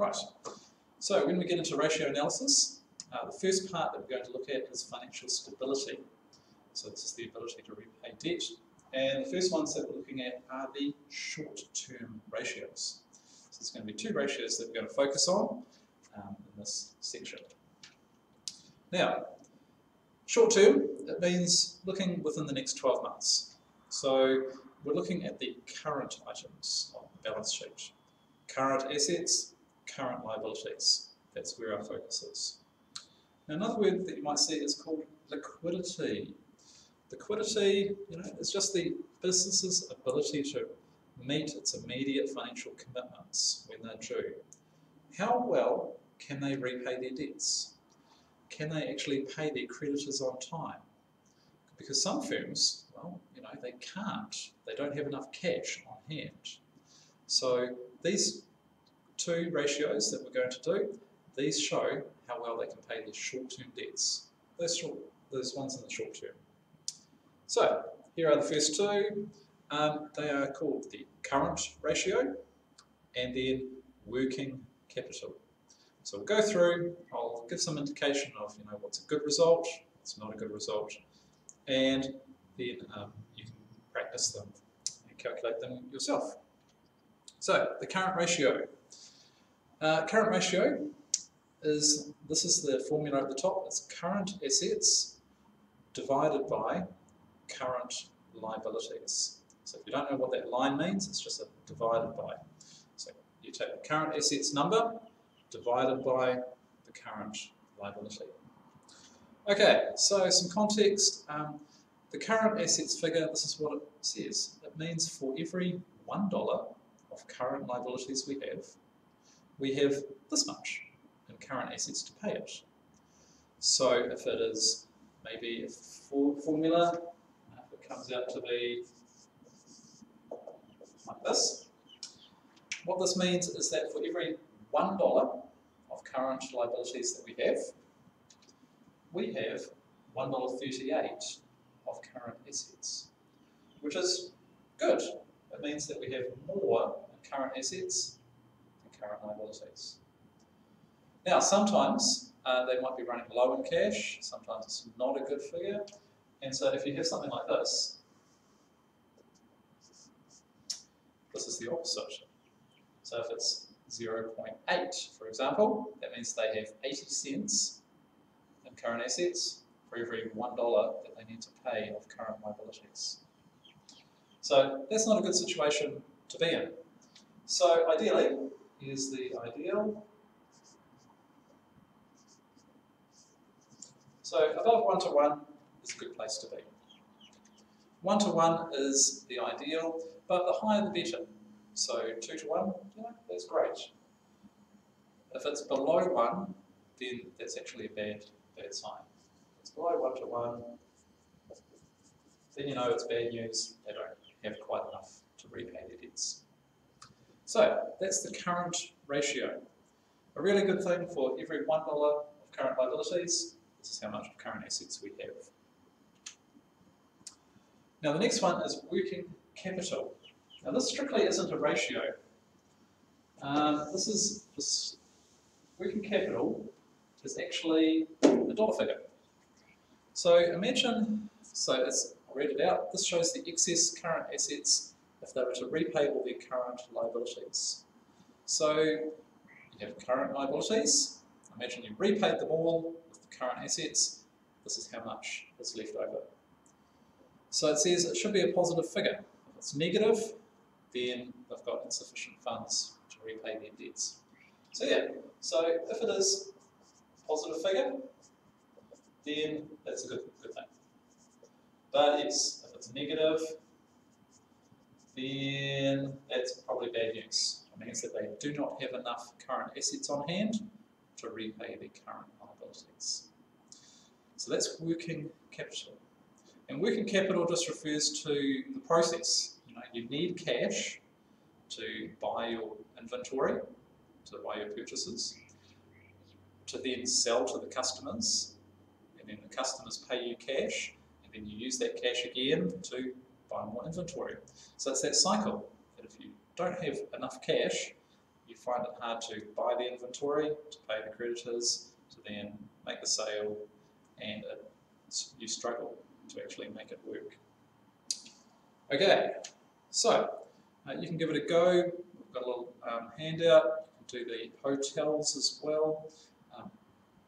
Right, so when we get into ratio analysis, uh, the first part that we're going to look at is financial stability. So this is the ability to repay debt. And the first ones that we're looking at are the short-term ratios. So there's going to be two ratios that we're going to focus on um, in this section. Now, short-term, it means looking within the next 12 months. So we're looking at the current items on the balance sheet. Current assets, current liabilities. That's where our focus is. Now, another word that you might see is called liquidity. Liquidity, you know, is just the business's ability to meet its immediate financial commitments when they're due. How well can they repay their debts? Can they actually pay their creditors on time? Because some firms, well, you know, they can't. They don't have enough cash on hand. So these two ratios that we're going to do, these show how well they can pay their short-term debts. Those, short, those ones in the short term. So here are the first two. Um, they are called the current ratio and then working capital. So we'll go through, I'll give some indication of you know what's a good result, what's not a good result, and then um, you can practice them and calculate them yourself. So the current ratio. Uh, current ratio is, this is the formula at the top, it's current assets divided by current liabilities. So if you don't know what that line means, it's just a divided by. So you take the current assets number divided by the current liability. Okay, so some context. Um, the current assets figure, this is what it says. It means for every $1 of current liabilities we have, we have this much in current assets to pay it. So if it is maybe a formula, uh, if it comes out to be like this, what this means is that for every $1 of current liabilities that we have, we have $1.38 of current assets, which is good. It means that we have more current assets current liabilities. Now, sometimes uh, they might be running low in cash, sometimes it's not a good figure, and so if you have something like this, this is the opposite. So if it's 0.8, for example, that means they have 80 cents in current assets for every $1 that they need to pay of current liabilities. So that's not a good situation to be in. So ideally, here's the ideal. So above one to one is a good place to be. One to one is the ideal, but the higher the better. So two to one, you know, that's great. If it's below one, then that's actually a bad, bad sign. If it's below one to one, then you know it's bad news. They don't have quite enough to repay their debts. So that's the current ratio. A really good thing for every $1 of current liabilities, this is how much of current assets we have. Now the next one is working capital. Now this strictly isn't a ratio. Um, this is this working capital is actually a dollar figure. So imagine, so it's I read it out, this shows the excess current assets if they were to repay all their current liabilities. So you have current liabilities, imagine you repaid them all with the current assets, this is how much is left over. So it says it should be a positive figure. If it's negative, then they've got insufficient funds to repay their debts. So yeah, so if it is a positive figure, then that's a good, good thing. But yes, if it's negative, then that's probably bad news. It means that they do not have enough current assets on hand to repay their current liabilities. So that's working capital. And working capital just refers to the process. You know, you need cash to buy your inventory, to buy your purchases, to then sell to the customers, and then the customers pay you cash, and then you use that cash again to buy more inventory. So it's that cycle that if you don't have enough cash, you find it hard to buy the inventory, to pay the creditors, to then make the sale, and it's, you struggle to actually make it work. Okay, so uh, you can give it a go. We've got a little um, handout. You can do the hotels as well. Um,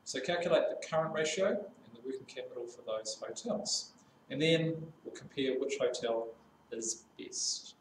so calculate the current ratio and the working capital for those hotels. And then we'll compare which hotel is best.